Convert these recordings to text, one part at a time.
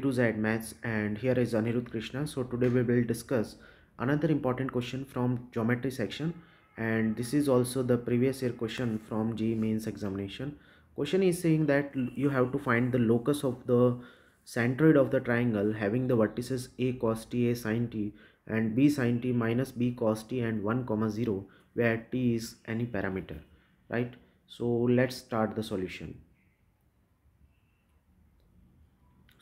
to Z Maths and here is Anirudh Krishna. So today we will discuss another important question from geometry section and this is also the previous year question from G mains examination. Question is saying that you have to find the locus of the centroid of the triangle having the vertices a cos t a sin t and b sin t minus b cos t and 1 comma 0 where t is any parameter right so let's start the solution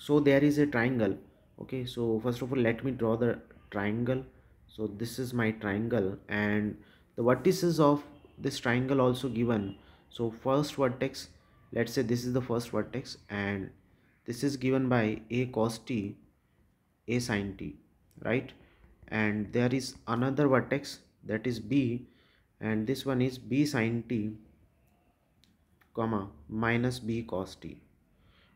so there is a triangle. Okay so first of all let me draw the triangle. So this is my triangle and the vertices of this triangle also given. So first vertex let's say this is the first vertex and this is given by a cos t a sin t right? And there is another vertex that is b and this one is b sin t comma minus b cos t.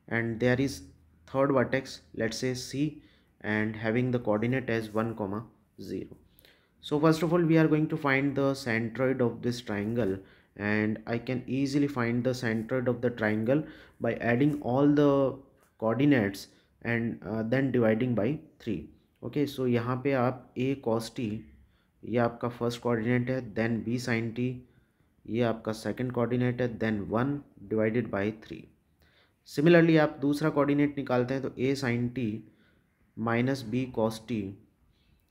And there is third vertex let's say c and having the coordinate as 1 comma 0 so first of all we are going to find the centroid of this triangle and I can easily find the centroid of the triangle by adding all the coordinates and uh, then dividing by 3 okay so यहाँ पे आप a cos t ये आपका first coordinate है then b sin t ये आपका second coordinate है then 1 divided by 3 similarly आप दूसरा कोऑर्डिनेट निकालते हैं तो a sine t minus b cos t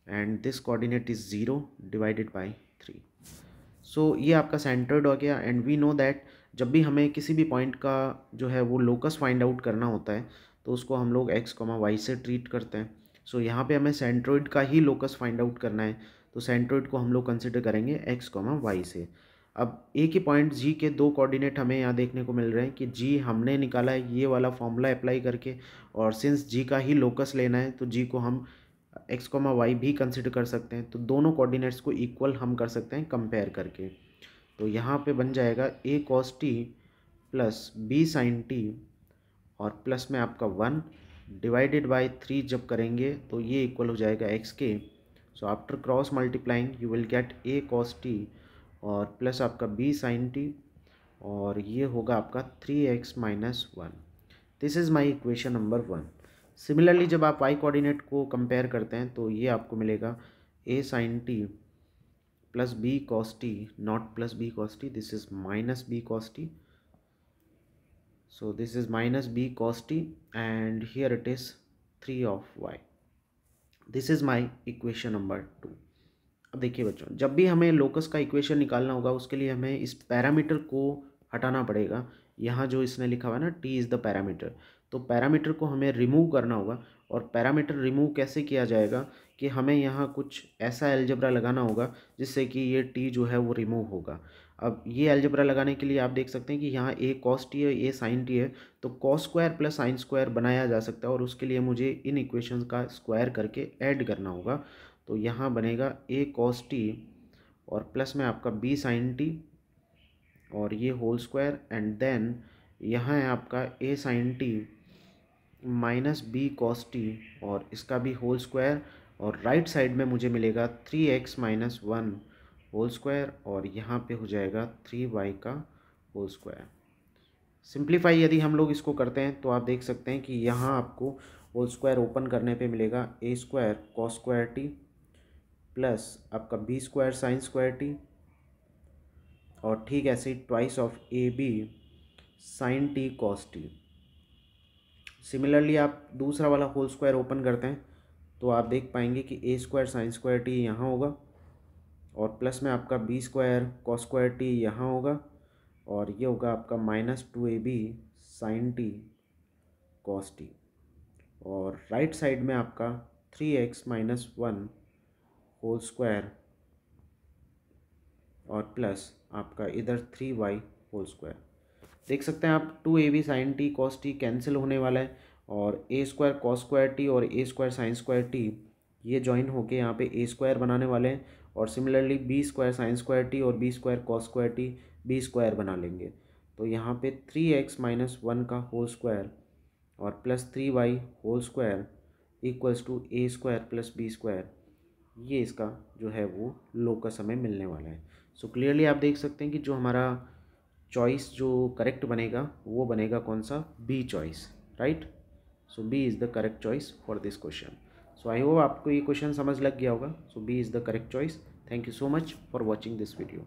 and this coordinate is zero divided by three so ये आपका सेंटर्ड हो गया एंड वी नो दैट जब भी हमें किसी भी पॉइंट का जो है वो लोकस फाइंड आउट करना होता है तो उसको हम लोग एक्स कॉमा वाई से ट्रीट करते हैं। सो so, यहाँ पे हमें सेंट्रोइड का ही लोकस फाइंड आउट करना है तो सेंट्रोइड को हम लोग कंसिडर करेंगे एक्स कॉमा वाई से। अब एक ही पॉइंट जी के दो कोऑर्डिनेट हमें यहाँ देखने को मिल रहे हैं कि जी हमने निकाला है, ये वाला फॉर्मूला अप्लाई करके और सिंस जी का ही लोकस लेना है तो जी को हम एक्स कोमा वाई भी कंसिडर कर सकते हैं। तो दोनों कोऑर्डिनेट्स को इक्वल हम कर सकते हैं कंपेयर करके। तो यहाँ पे बन जाएगा a cos t plus b sine t और प्लस में आपका वन डिवाइडेड बाय थ्री जब करेंगे तो ये इक्वल हो जाएगा एक्स के so after cross multiplying you will get a cos t और प्लस आपका बी साइन टी और ये होगा आपका three x minus one this is my equation number one similarly जब आप वाई कोऑर्डिनेट को कंपेयर करते हैं तो ये आपको मिलेगा a sine t plus b cos t not plus b cos t this is minus b cos t so, this is minus b cos t is 3 of y. This is my equation number 2 अब देखिए बच्चों, जब भी हमें locus का equation निकालना होगा, उसके लिए हमें इस पैरामीटर को हटाना पड़ेगा। यहाँ जो इसने लिखा हुआ है ना टी इज़ द पैरामीटर तो पैरामीटर को हमें रिमूव करना होगा और पैरामीटर रिमूव कैसे किया जाएगा कि हमें यहाँ कुछ ऐसा एल्जबरा लगाना होगा जिससे कि ये टी जो है वो रिमूव होगा। अब ये एल्जबरा लगाने के लिए आप देख सकते हैं कि यहाँ ए कॉस टी है ए साइन टी है तो cos square plus sine square बनाया जा सकता है और उसके लिए मुझे इन इक्वेशन का स्क्वायर करके ऐड करना होगा। तो यहाँ बनेगा ए कॉस टी और प्लस में आपका बी साइन टी और ये होल स्क्वायर एंड देन यहाँ है आपका a sine t minus b cos t और इसका भी होल स्क्वायर और राइट साइड में मुझे मिलेगा three x minus one whole square और यहाँ पे हो जाएगा थ्री वाई का होल स्क्वायर सिंप्लीफाई यदि हम लोग इसको करते हैं तो आप देख सकते हैं कि यहाँ आपको होल स्क्वायर ओपन करने पे मिलेगा a square cos square t plus आपका b square sine square t और ठीक ऐसे ही twice of a b sine t cos t. Similarly आप दूसरा वाला होल स्क्वायर ओपन करते हैं तो आप देख पाएँगे कि a square sine square t यहाँ होगा और प्लस में आपका b square cos square t यहाँ होगा और ये होगा आपका minus two a b sine t cos t. और राइट साइड में आपका three x minus one whole square और प्लस आपका इधर थ्री वाई होल स्क्वायर देख सकते हैं आप two a b sine t cos t cancel होने वाला है और a square cos square t और a square sine square t ये ज्वाइन होके यहाँ पे ए स्क्वायर बनाने वाले हैं और similarly b square sine square t और b square cos square t b square बना लेंगे। तो यहाँ पे थ्री एक्स माइनस वन का होल स्क्वायर और plus three y whole square equals to a square plus b square ये इसका जो है वो लोग का समय मिलने वाला है। सो so, क्लियरली आप देख सकते हैं कि जो हमारा चॉइस जो करेक्ट बनेगा वो बनेगा कौन सा? B choice right so b is the correct choice for this question so I hope आपको ये क्वेश्चन समझ लग गया होगा। So b is the correct choice thank you so much for watching this video